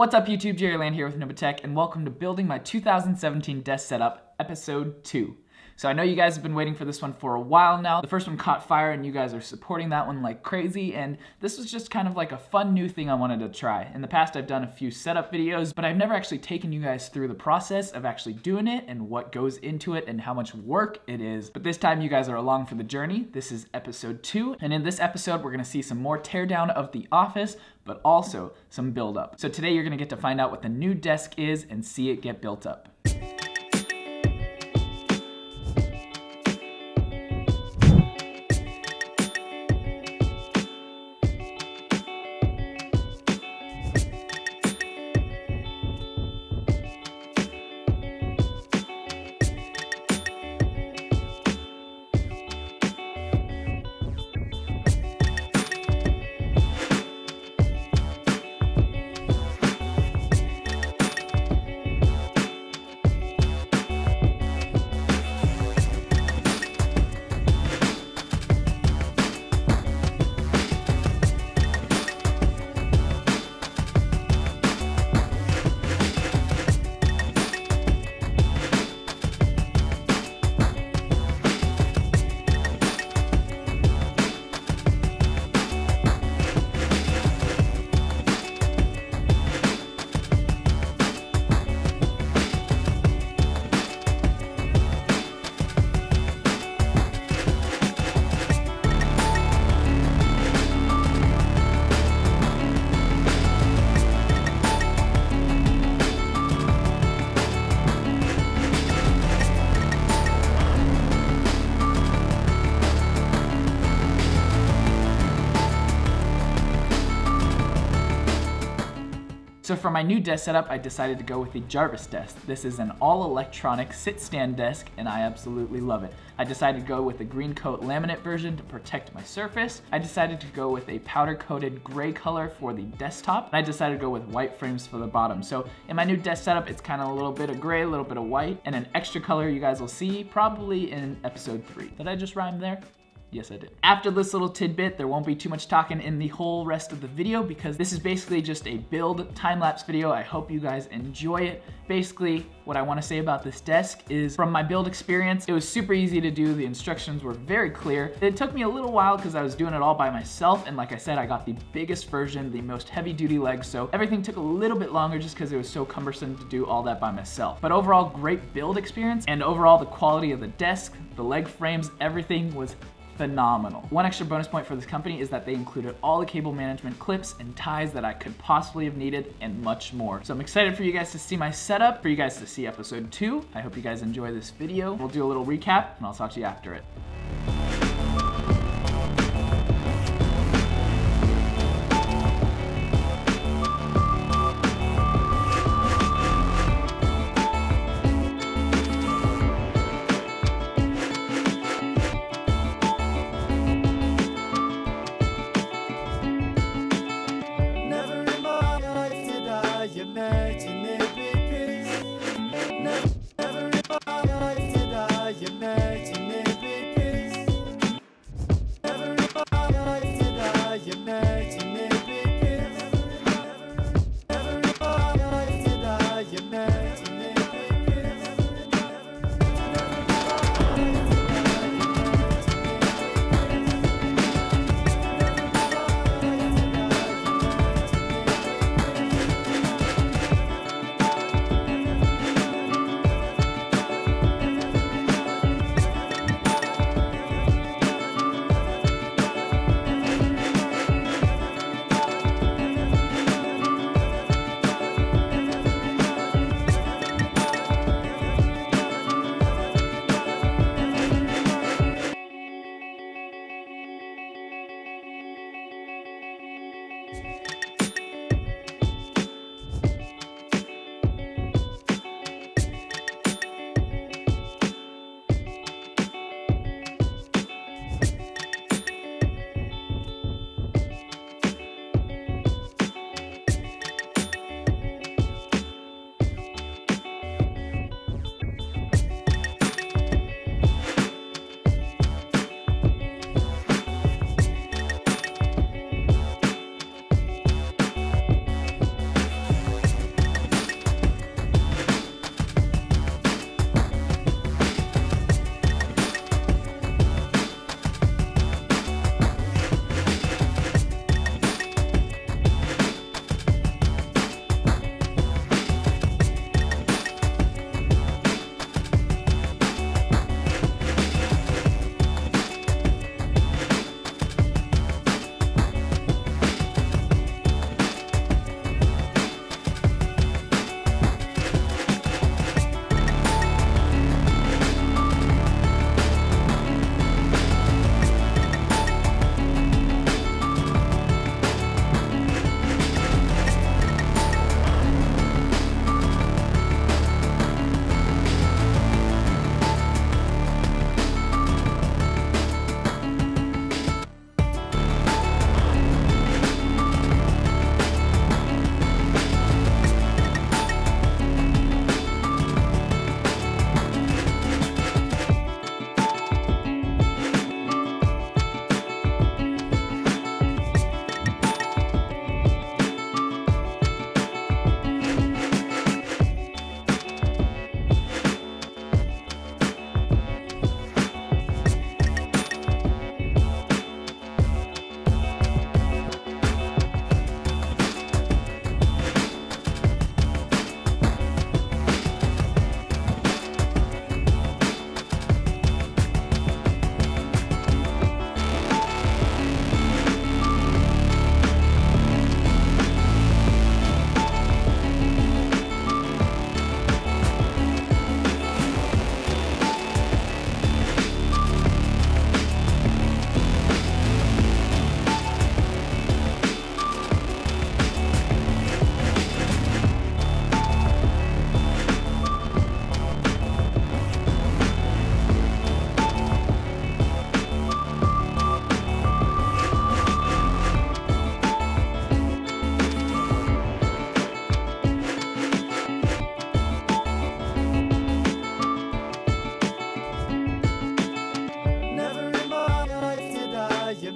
What's up YouTube, Jerry Land here with Noba Tech, and welcome to Building My 2017 Desk Setup, Episode 2. So I know you guys have been waiting for this one for a while now. The first one caught fire and you guys are supporting that one like crazy and this was just kind of like a fun new thing I wanted to try. In the past I've done a few setup videos, but I've never actually taken you guys through the process of actually doing it and what goes into it and how much work it is. But this time you guys are along for the journey. This is episode two and in this episode we're gonna see some more teardown of the office, but also some build up. So today you're gonna get to find out what the new desk is and see it get built up. For my new desk setup, I decided to go with the Jarvis desk. This is an all-electronic sit-stand desk, and I absolutely love it. I decided to go with the green coat laminate version to protect my surface. I decided to go with a powder-coated gray color for the desktop, and I decided to go with white frames for the bottom. So in my new desk setup, it's kind of a little bit of gray, a little bit of white, and an extra color you guys will see probably in episode three. Did I just rhyme there? Yes, I did. After this little tidbit, there won't be too much talking in the whole rest of the video because this is basically just a build time-lapse video. I hope you guys enjoy it. Basically, what I wanna say about this desk is from my build experience, it was super easy to do. The instructions were very clear. It took me a little while because I was doing it all by myself. And like I said, I got the biggest version, the most heavy duty legs. So everything took a little bit longer just because it was so cumbersome to do all that by myself. But overall, great build experience. And overall, the quality of the desk, the leg frames, everything was phenomenal. One extra bonus point for this company is that they included all the cable management clips and ties that I could possibly have needed and much more. So I'm excited for you guys to see my setup, for you guys to see episode two. I hope you guys enjoy this video. We'll do a little recap and I'll talk to you after it.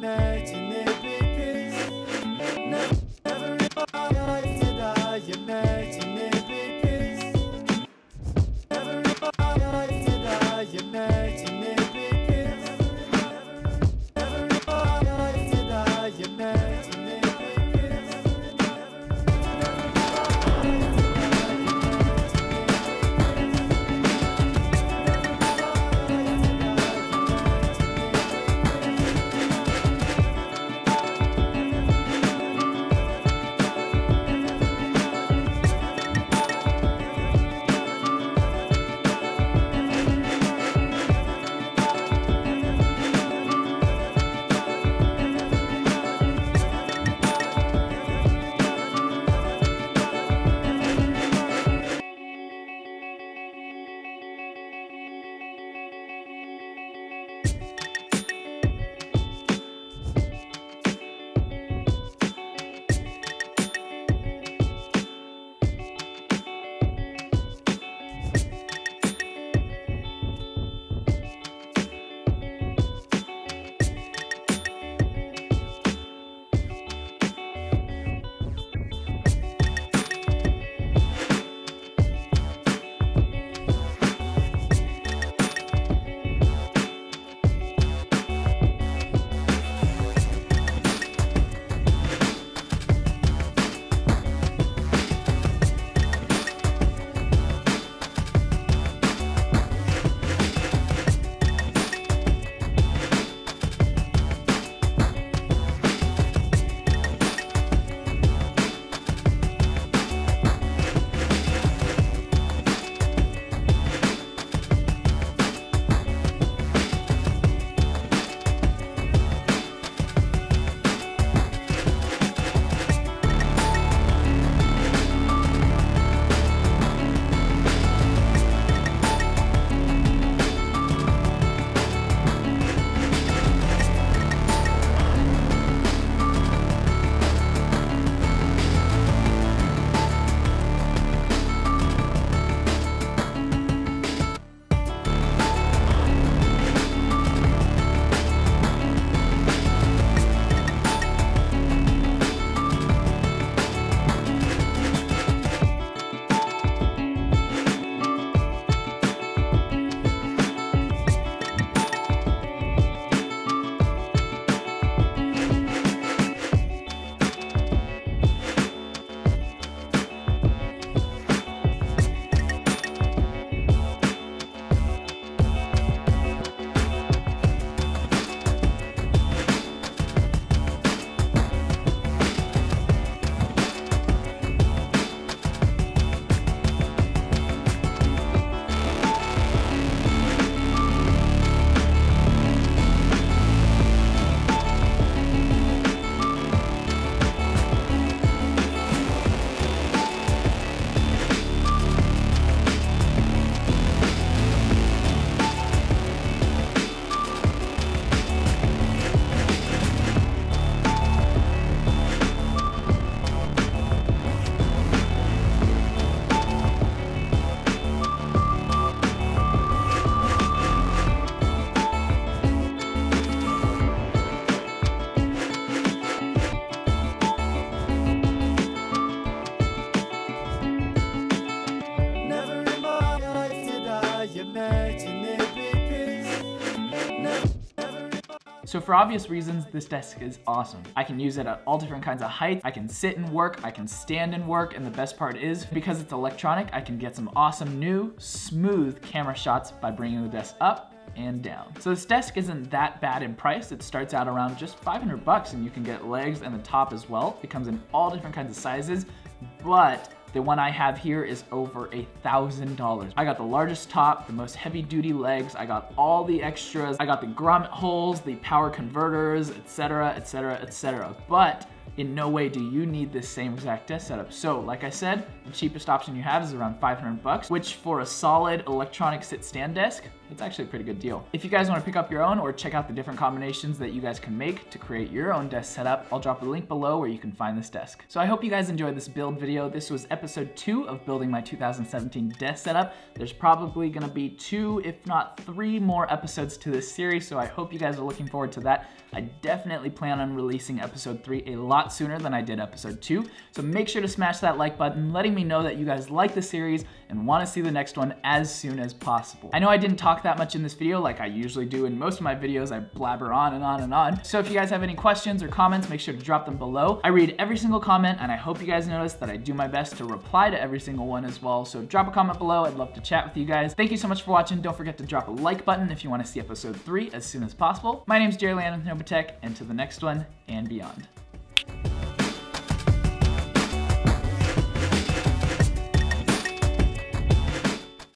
night. So for obvious reasons, this desk is awesome. I can use it at all different kinds of heights. I can sit and work, I can stand and work, and the best part is, because it's electronic, I can get some awesome new, smooth camera shots by bringing the desk up and down. So this desk isn't that bad in price. It starts out around just 500 bucks and you can get legs and the top as well. It comes in all different kinds of sizes, but the one I have here is over a thousand dollars. I got the largest top, the most heavy duty legs, I got all the extras, I got the grommet holes, the power converters, etc, etc, etc. But in no way do you need this same exact desk setup. So like I said, the cheapest option you have is around 500 bucks, which for a solid electronic sit stand desk, it's actually a pretty good deal. If you guys wanna pick up your own or check out the different combinations that you guys can make to create your own desk setup, I'll drop a link below where you can find this desk. So I hope you guys enjoyed this build video. This was episode two of building my 2017 desk setup. There's probably gonna be two, if not three more episodes to this series, so I hope you guys are looking forward to that. I definitely plan on releasing episode three a lot sooner than I did episode two, so make sure to smash that like button, letting me know that you guys like the series and wanna see the next one as soon as possible. I know I didn't talk that much in this video like I usually do in most of my videos. I blabber on and on and on. So if you guys have any questions or comments, make sure to drop them below. I read every single comment and I hope you guys notice that I do my best to reply to every single one as well. So drop a comment below. I'd love to chat with you guys. Thank you so much for watching. Don't forget to drop a like button if you want to see episode three as soon as possible. My name is Jerry Land with NobaTech and to the next one and beyond.